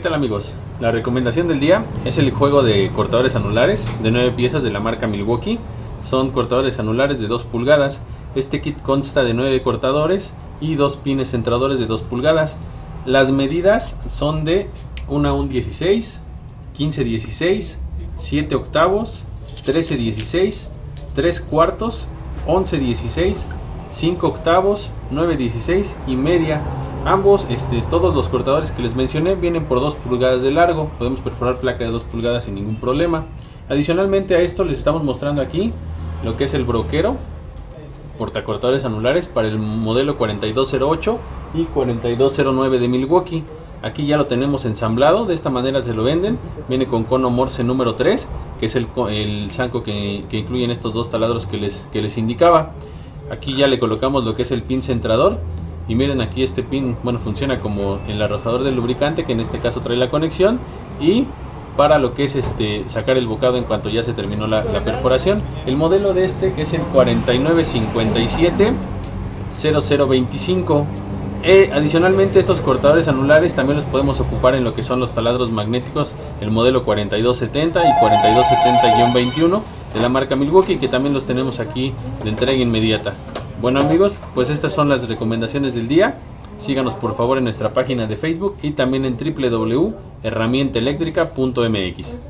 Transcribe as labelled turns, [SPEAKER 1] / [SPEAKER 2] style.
[SPEAKER 1] tal amigos? La recomendación del día es el juego de cortadores anulares de 9 piezas de la marca Milwaukee. Son cortadores anulares de 2 pulgadas. Este kit consta de 9 cortadores y 2 pines centradores de 2 pulgadas. Las medidas son de 1 a 1 16, 15 16, 7 octavos, 13 16, 3 cuartos, 11 16, 5 octavos, 9 16 y media Ambos, este, todos los cortadores que les mencioné vienen por 2 pulgadas de largo. Podemos perforar placa de 2 pulgadas sin ningún problema. Adicionalmente a esto les estamos mostrando aquí lo que es el broquero portacortadores anulares para el modelo 4208 y 4209 de Milwaukee. Aquí ya lo tenemos ensamblado, de esta manera se lo venden. Viene con cono Morse número 3, que es el, el zanco que, que incluyen estos dos taladros que les, que les indicaba. Aquí ya le colocamos lo que es el pin centrador y miren aquí este pin bueno funciona como el arrojador del lubricante que en este caso trae la conexión y para lo que es este sacar el bocado en cuanto ya se terminó la, perforación. El modelo de este es el 4957 0025 eh, adicionalmente estos cortadores anulares también los podemos ocupar en lo que son los taladros magnéticos el modelo 4270 y 4270-21 de la marca Milwaukee que también los tenemos aquí de entrega inmediata bueno amigos, pues estas son las recomendaciones del día. Síganos por favor en nuestra página de Facebook y también en www.herramientaeléctrica.mx.